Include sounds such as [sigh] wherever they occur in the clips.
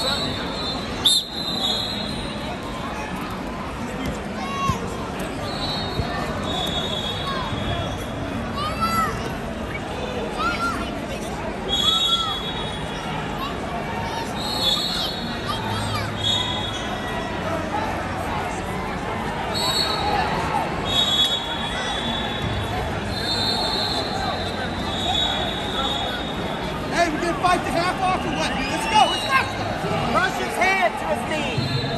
Hey, we're gonna fight the half off or what? Let's go, let's go! Rush his head to his knee.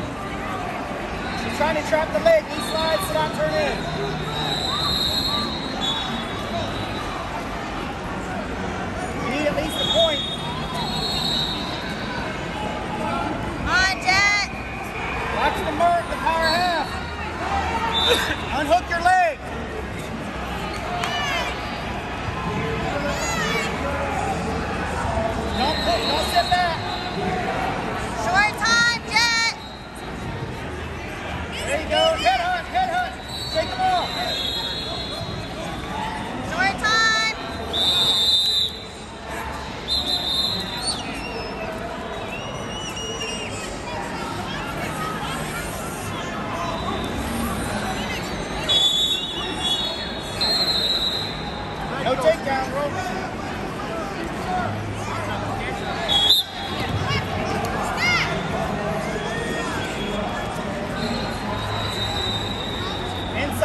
Trying to trap the leg. Knee slide, sit out, turn in. You need at least a point. On, Jett. Watch the Merc, the power half. [coughs] Unhook your leg. Don't put, don't sit back. Short time, Jett. There you go. Head hunt, head hunt. Shake them off. Short time. No takedown, bro.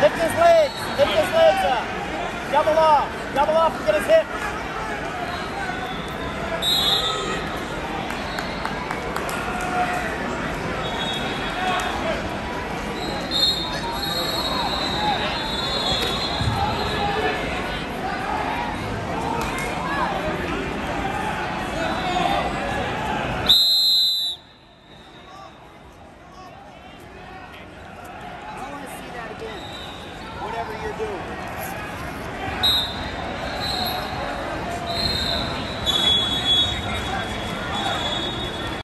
Lift his legs, lift his legs up. Double off, double off and get his hips.